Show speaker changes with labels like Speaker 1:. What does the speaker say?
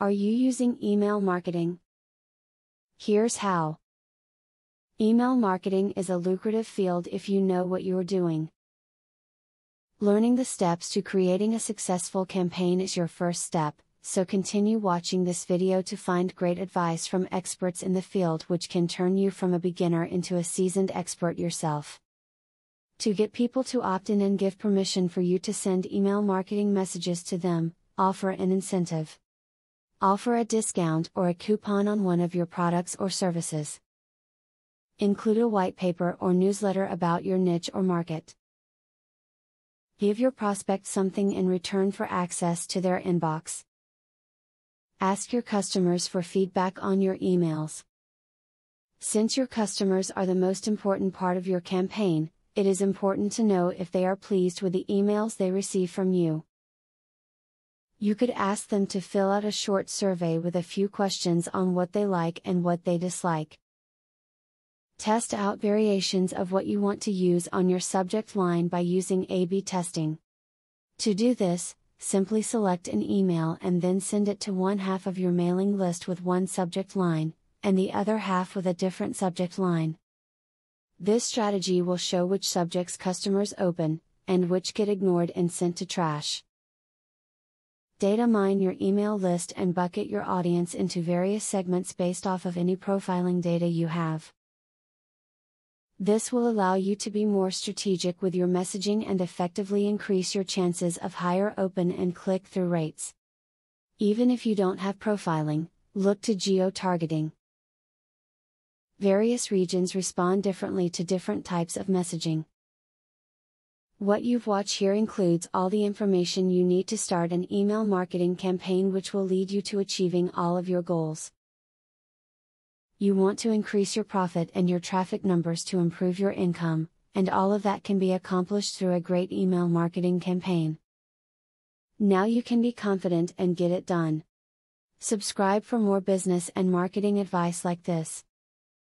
Speaker 1: Are you using email marketing? Here's how. Email marketing is a lucrative field if you know what you're doing. Learning the steps to creating a successful campaign is your first step, so continue watching this video to find great advice from experts in the field which can turn you from a beginner into a seasoned expert yourself. To get people to opt in and give permission for you to send email marketing messages to them, offer an incentive. Offer a discount or a coupon on one of your products or services. Include a white paper or newsletter about your niche or market. Give your prospect something in return for access to their inbox. Ask your customers for feedback on your emails. Since your customers are the most important part of your campaign, it is important to know if they are pleased with the emails they receive from you. You could ask them to fill out a short survey with a few questions on what they like and what they dislike. Test out variations of what you want to use on your subject line by using A B testing. To do this, simply select an email and then send it to one half of your mailing list with one subject line, and the other half with a different subject line. This strategy will show which subjects customers open, and which get ignored and sent to trash. Data mine your email list and bucket your audience into various segments based off of any profiling data you have. This will allow you to be more strategic with your messaging and effectively increase your chances of higher open and click through rates. Even if you don't have profiling, look to geo targeting. Various regions respond differently to different types of messaging. What you've watched here includes all the information you need to start an email marketing campaign which will lead you to achieving all of your goals. You want to increase your profit and your traffic numbers to improve your income, and all of that can be accomplished through a great email marketing campaign. Now you can be confident and get it done. Subscribe for more business and marketing advice like this.